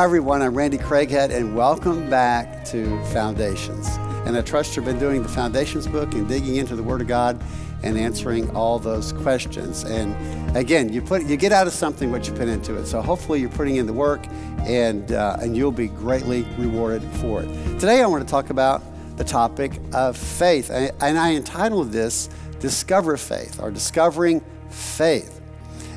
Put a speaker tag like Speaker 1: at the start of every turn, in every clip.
Speaker 1: Hi, everyone. I'm Randy Craighead, and welcome back to Foundations. And I trust you've been doing the Foundations book and digging into the Word of God and answering all those questions. And again, you put you get out of something what you put into it. So hopefully you're putting in the work, and uh, and you'll be greatly rewarded for it. Today, I want to talk about the topic of faith, and, and I entitled this "Discover Faith" or "Discovering Faith."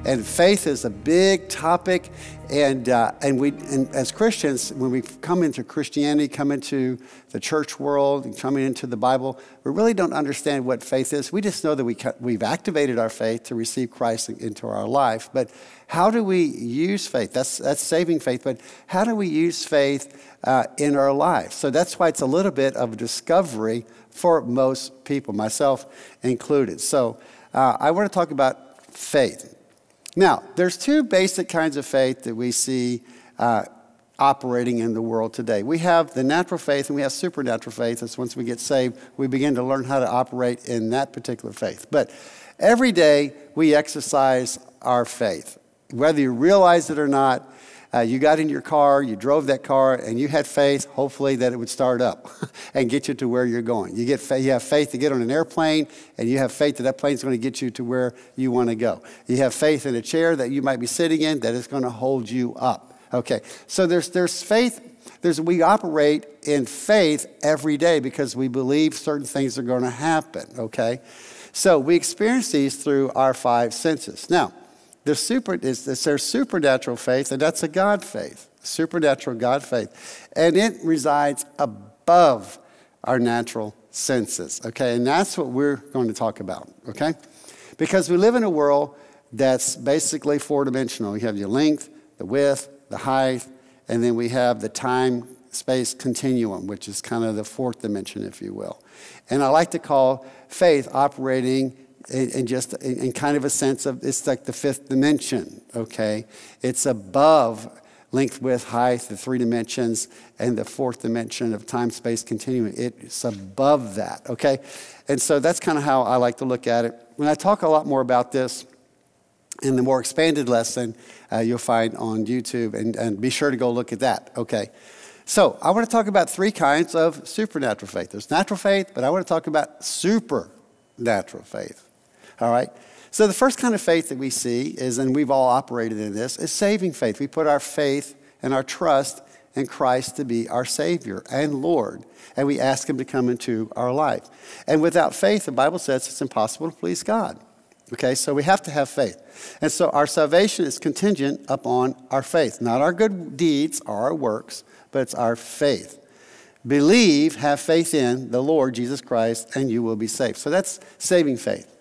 Speaker 1: And faith is a big topic. And, uh, and, we, and as Christians, when we come into Christianity, come into the church world, and coming into the Bible, we really don't understand what faith is. We just know that we, we've activated our faith to receive Christ into our life. But how do we use faith? That's, that's saving faith. But how do we use faith uh, in our life? So that's why it's a little bit of a discovery for most people, myself included. So uh, I want to talk about faith. Now, there's two basic kinds of faith that we see uh, operating in the world today. We have the natural faith and we have supernatural faith. That's once we get saved, we begin to learn how to operate in that particular faith. But every day we exercise our faith. Whether you realize it or not, uh, you got in your car, you drove that car, and you had faith, hopefully, that it would start up and get you to where you're going. You, get you have faith to get on an airplane, and you have faith that that plane is going to get you to where you want to go. You have faith in a chair that you might be sitting in that is going to hold you up. Okay, so there's, there's faith. There's, we operate in faith every day because we believe certain things are going to happen, okay? So we experience these through our five senses. Now, the super, is, is their supernatural faith, and that's a God faith, supernatural God faith. And it resides above our natural senses, okay? And that's what we're going to talk about, okay? Because we live in a world that's basically four dimensional. You have your length, the width, the height, and then we have the time space continuum, which is kind of the fourth dimension, if you will. And I like to call faith operating in, just in, kind of a sense of it's like the fifth dimension, okay? It's above length, width, height, the three dimensions, and the fourth dimension of time space continuum. It's above that, okay? And so that's kind of how I like to look at it. When I talk a lot more about this in the more expanded lesson, uh, you'll find on YouTube, and, and be sure to go look at that, okay? So, I want to talk about three kinds of supernatural faith. There's natural faith, but I want to talk about supernatural faith. All right? So the first kind of faith that we see is, and we've all operated in this, is saving faith. We put our faith and our trust in Christ to be our Savior and Lord, and we ask Him to come into our life. And without faith, the Bible says it's impossible to please God. Okay, so we have to have faith. And so our salvation is contingent upon our faith, not our good deeds or our works, but it's our faith. Believe, have faith in the Lord Jesus Christ, and you will be saved. So that's saving faith.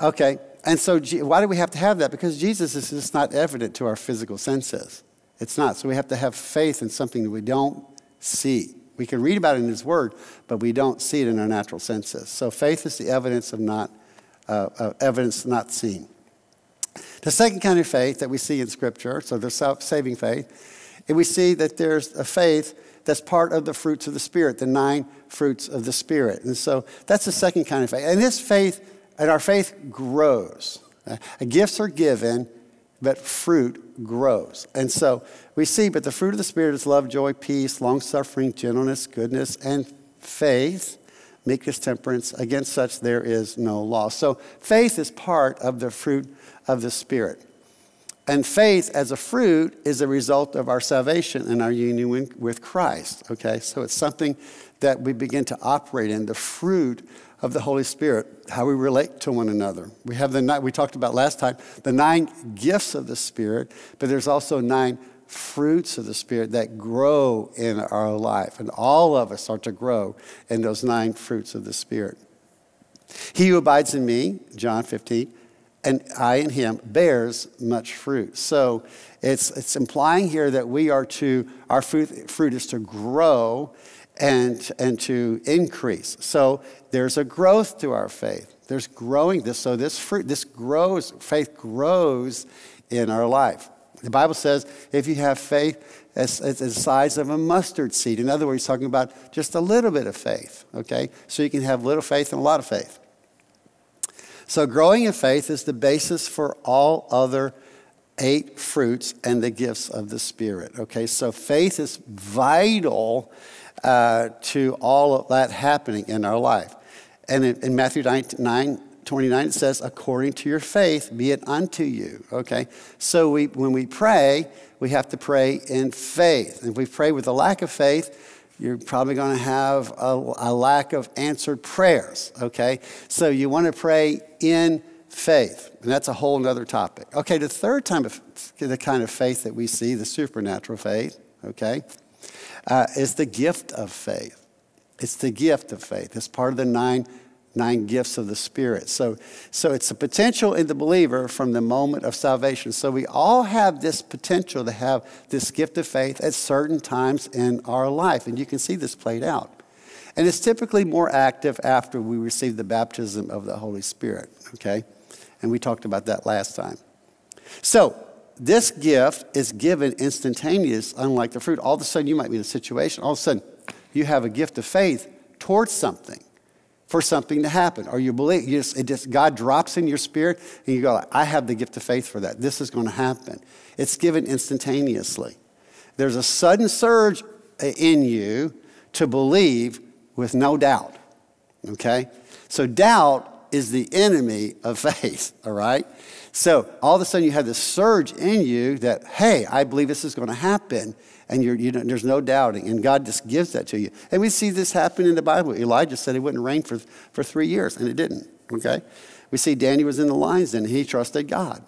Speaker 1: Okay, and so why do we have to have that? Because Jesus is just not evident to our physical senses. It's not. So we have to have faith in something that we don't see. We can read about it in His Word, but we don't see it in our natural senses. So faith is the evidence of not uh, evidence not seen. The second kind of faith that we see in Scripture, so there's saving faith, and we see that there's a faith that's part of the fruits of the Spirit, the nine fruits of the Spirit. And so that's the second kind of faith. And this faith and our faith grows. Uh, gifts are given, but fruit grows. And so we see, but the fruit of the Spirit is love, joy, peace, long suffering, gentleness, goodness, and faith, meekness, temperance. Against such there is no law. So faith is part of the fruit of the Spirit. And faith as a fruit is a result of our salvation and our union with Christ. Okay, so it's something that we begin to operate in, the fruit of the Holy Spirit, how we relate to one another. We have the we talked about last time the nine gifts of the Spirit, but there's also nine fruits of the Spirit that grow in our life, and all of us are to grow in those nine fruits of the Spirit. He who abides in me, John 15, and I in him bears much fruit. So it's, it's implying here that we are to, our fruit, fruit is to grow and, and to increase. So there's a growth to our faith. There's growing this. So this fruit, this grows, faith grows in our life. The Bible says if you have faith as, as the size of a mustard seed, in other words, he's talking about just a little bit of faith, okay? So you can have little faith and a lot of faith. So growing in faith is the basis for all other eight fruits and the gifts of the Spirit. Okay, so faith is vital uh, to all of that happening in our life. And in, in Matthew 9, 9 29, it says, according to your faith, be it unto you. Okay? So we, when we pray, we have to pray in faith. And if we pray with a lack of faith, you're probably going to have a, a lack of answered prayers. Okay? So you want to pray in faith. And that's a whole other topic. Okay, the third time of the kind of faith that we see, the supernatural faith, okay, uh, is the gift of faith. It's the gift of faith. It's part of the nine nine gifts of the Spirit. So, so it's a potential in the believer from the moment of salvation. So we all have this potential to have this gift of faith at certain times in our life. And you can see this played out. And it's typically more active after we receive the baptism of the Holy Spirit, okay? And we talked about that last time. So, this gift is given instantaneous, unlike the fruit. All of a sudden, you might be in a situation, all of a sudden, you have a gift of faith towards something for something to happen. Or you believe, you just, just, God drops in your spirit and you go, I have the gift of faith for that. This is going to happen. It's given instantaneously. There's a sudden surge in you to believe with no doubt. Okay? So doubt is the enemy of faith, all right? So all of a sudden you have this surge in you that, hey, I believe this is going to happen and you there's no doubting. And God just gives that to you. And we see this happen in the Bible. Elijah said it wouldn't rain for, for three years, and it didn't. Okay? We see Daniel was in the lion's den, and he trusted God.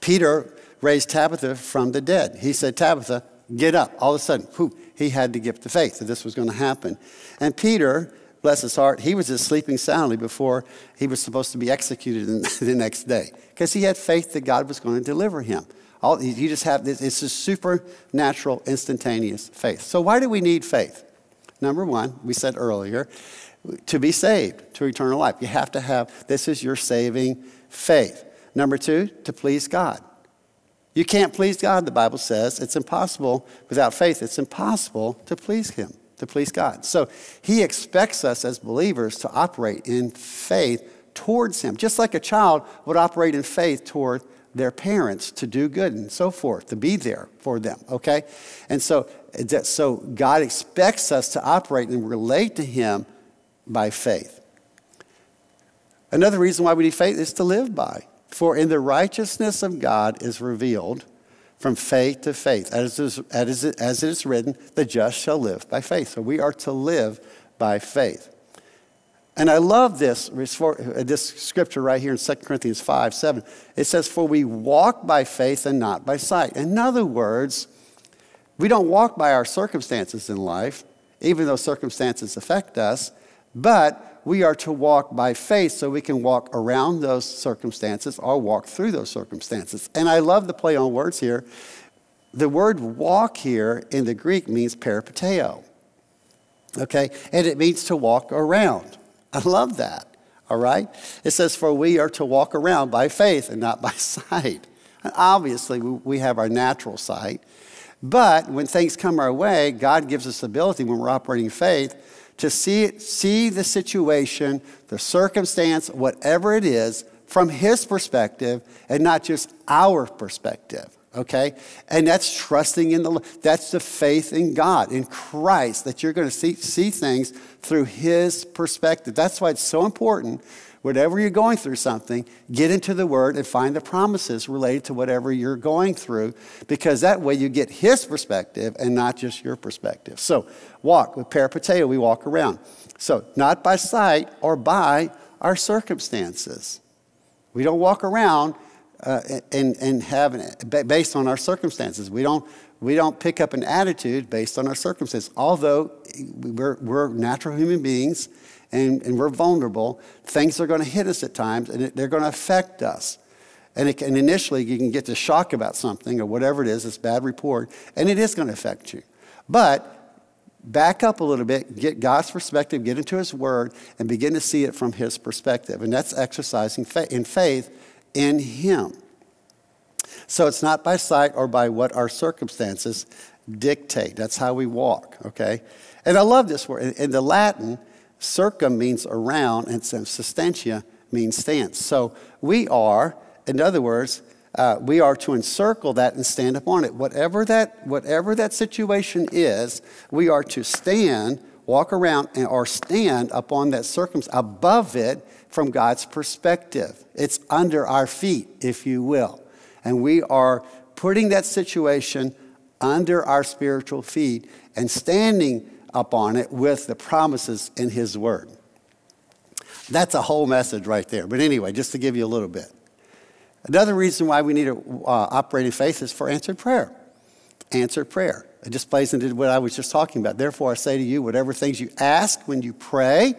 Speaker 1: Peter raised Tabitha from the dead. He said, Tabitha, get up. All of a sudden, whew, he had the gift the faith that this was going to happen. And Peter, bless his heart, he was just sleeping soundly before he was supposed to be executed the next day because he had faith that God was going to deliver him. All, you just have this, it's a supernatural, instantaneous faith. So, why do we need faith? Number one, we said earlier, to be saved, to eternal life. You have to have, this is your saving faith. Number two, to please God. You can't please God, the Bible says. It's impossible without faith. It's impossible to please Him, to please God. So He expects us as believers to operate in faith towards Him, just like a child would operate in faith toward their parents to do good and so forth, to be there for them, okay? And so, so God expects us to operate and relate to Him by faith. Another reason why we need faith is to live by. For in the righteousness of God is revealed from faith to faith. As, as, as it is written, the just shall live by faith. So we are to live by faith. And I love this, uh, this scripture right here in 2 Corinthians 5 7. It says, For we walk by faith and not by sight. In other words, we don't walk by our circumstances in life, even though circumstances affect us, but we are to walk by faith so we can walk around those circumstances or walk through those circumstances. And I love the play on words here. The word walk here in the Greek means peripateo. Okay? And it means to walk around. I love that. All right? It says, For we are to walk around by faith and not by sight. And obviously, we have our natural sight. But when things come our way, God gives us ability when we're operating faith to see, see the situation, the circumstance, whatever it is, from His perspective and not just our perspective okay? And that's trusting in the, that's the faith in God, in Christ, that you're going to see, see things through His perspective. That's why it's so important. Whatever you're going through something, get into the Word and find the promises related to whatever you're going through, because that way you get His perspective and not just your perspective. So, walk with peripateo, we walk around. So, not by sight or by our circumstances. We don't walk around uh, and, and have an, based on our circumstances. We don't, we don't pick up an attitude based on our circumstances. Although we're, we're natural human beings and, and we're vulnerable, things are going to hit us at times and it, they're going to affect us. And, it, and initially, you can get the shock about something or whatever it is, this bad report, and it is going to affect you. But back up a little bit, get God's perspective, get into His Word, and begin to see it from His perspective. And that's exercising in faith in Him. So it's not by sight or by what our circumstances dictate. That's how we walk, okay? And I love this word. In the Latin, circum means around, and substantia means stance. So we are, in other words, uh, we are to encircle that and stand upon it. Whatever that, whatever that situation is, we are to stand, walk around, and, or stand upon that circumstance, above it from God's perspective. It's under our feet, if you will. And we are putting that situation under our spiritual feet and standing upon it with the promises in His Word. That's a whole message right there. But anyway, just to give you a little bit. Another reason why we need to uh, operate in faith is for answered prayer. Answered prayer. It just plays into what I was just talking about. Therefore, I say to you, whatever things you ask when you pray,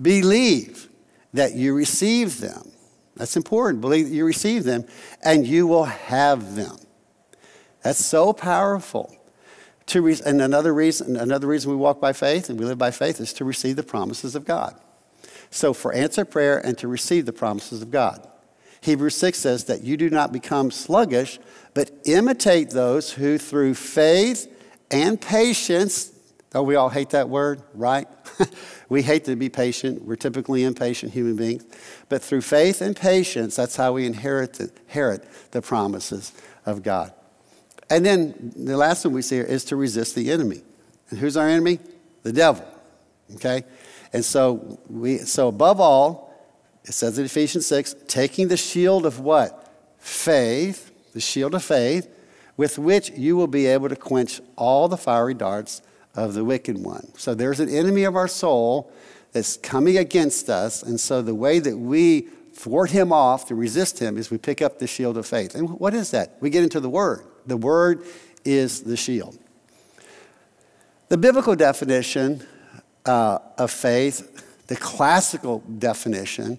Speaker 1: believe that you receive them. That's important. Believe that you receive them, and you will have them. That's so powerful. And another reason, another reason we walk by faith and we live by faith is to receive the promises of God. So, for answer prayer and to receive the promises of God. Hebrews 6 says that you do not become sluggish, but imitate those who through faith and patience, oh, we all hate that word, right? we hate to be patient. We're typically impatient human beings. But through faith and patience, that's how we inherit the, inherit the promises of God. And then the last one we see here is to resist the enemy. And who's our enemy? The devil. Okay? And so we so above all, it says in Ephesians 6, taking the shield of what? Faith, the shield of faith, with which you will be able to quench all the fiery darts of the wicked one. So there's an enemy of our soul that's coming against us. And so the way that we thwart him off to resist him is we pick up the shield of faith. And what is that? We get into the Word. The Word is the shield. The biblical definition uh, of faith, the classical definition,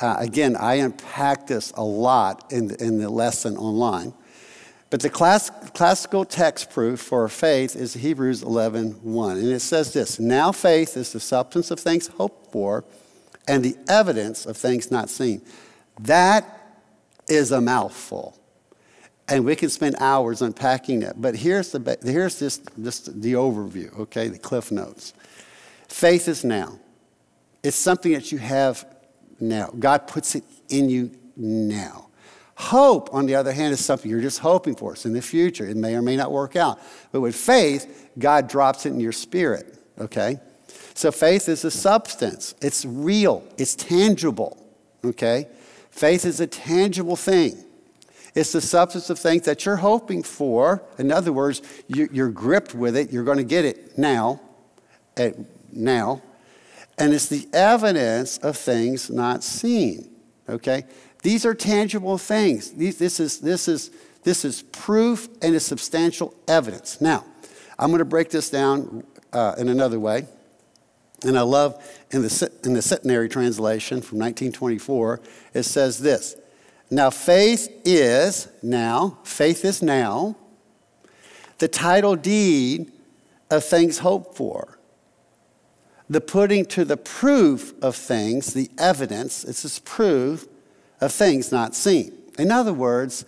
Speaker 1: uh, again, I unpacked this a lot in the, in the lesson online. But the class, classical text proof for faith is Hebrews 11 1. And it says this Now faith is the substance of things hoped for and the evidence of things not seen. That is a mouthful. And we can spend hours unpacking it. But here's, the, here's this, this, the overview, okay, the cliff notes. Faith is now. It's something that you have now. God puts it in you now. Hope, on the other hand, is something you're just hoping for. It's in the future. It may or may not work out. But with faith, God drops it in your spirit, okay? So faith is a substance, it's real, it's tangible, okay? Faith is a tangible thing. It's the substance of things that you're hoping for. In other words, you're gripped with it. You're going to get it now, now, and it's the evidence of things not seen. Okay? These are tangible things. This, is, this, is, this is proof and is substantial evidence. Now, I'm going to break this down uh, in another way. And I love in the, in the centenary translation from 1924, it says this Now, faith is now, faith is now, the title deed of things hoped for the putting to the proof of things, the evidence, it's this proof of things not seen. In other words,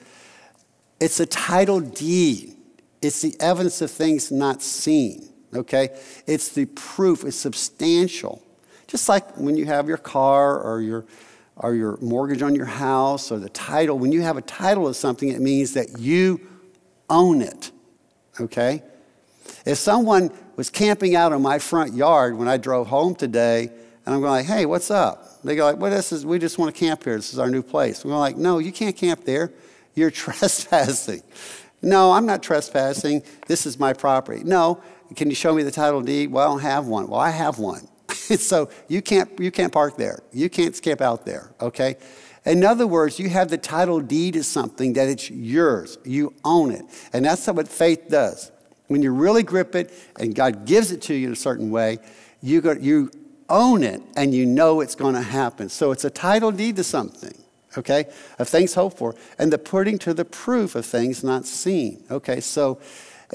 Speaker 1: it's a title deed. It's the evidence of things not seen, okay? It's the proof, it's substantial. Just like when you have your car or your, or your mortgage on your house or the title, when you have a title of something, it means that you own it, okay? If someone was camping out in my front yard when I drove home today, and I'm going like, hey, what's up? They go like, well, this is, we just want to camp here. This is our new place. We're like, no, you can't camp there. You're trespassing. No, I'm not trespassing. This is my property. No, can you show me the title deed? Well, I don't have one. Well, I have one. so you can't, you can't park there. You can't camp out there, okay? In other words, you have the title deed to something that it's yours. You own it. And that's what faith does. When you really grip it and God gives it to you in a certain way, you, go, you own it and you know it's going to happen. So it's a title deed to something, okay, of things hoped for, and the putting to the proof of things not seen. Okay, so.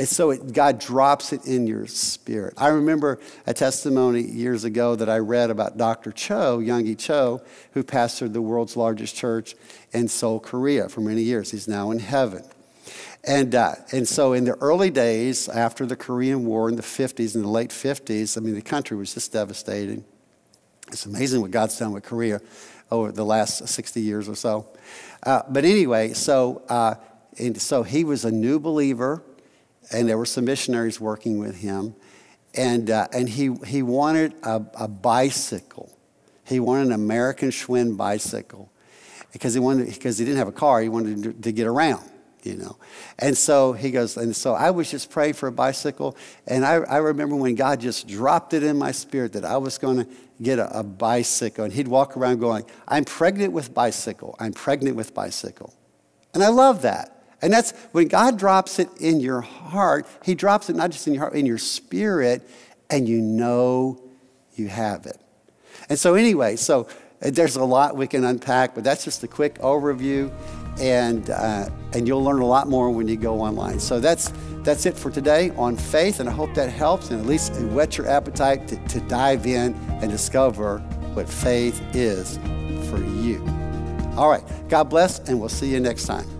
Speaker 1: So it, God drops it in your spirit. I remember a testimony years ago that I read about Dr. Cho, Yonggi Cho, who pastored the world's largest church in Seoul, Korea for many years. He's now in heaven. And, uh, and so in the early days, after the Korean War in the 50s, in the late 50s, I mean, the country was just devastated. It's amazing what God's done with Korea over the last 60 years or so. Uh, but anyway, so, uh, and so he was a new believer, and there were some missionaries working with him. And, uh, and he, he wanted a, a bicycle. He wanted an American Schwinn bicycle because he wanted because he didn't have a car. He wanted to, to get around you know. And so he goes, and so I was just praying for a bicycle. And I, I remember when God just dropped it in my spirit that I was going to get a, a bicycle. And he'd walk around going, I'm pregnant with bicycle. I'm pregnant with bicycle. And I love that. And that's when God drops it in your heart, He drops it not just in your heart, in your spirit, and you know you have it. And so, anyway, so there's a lot we can unpack, but that's just a quick overview and uh, and you'll learn a lot more when you go online. So that's that's it for today on faith, and I hope that helps and at least whet your appetite to, to dive in and discover what faith is for you. All right, God bless, and we'll see you next time.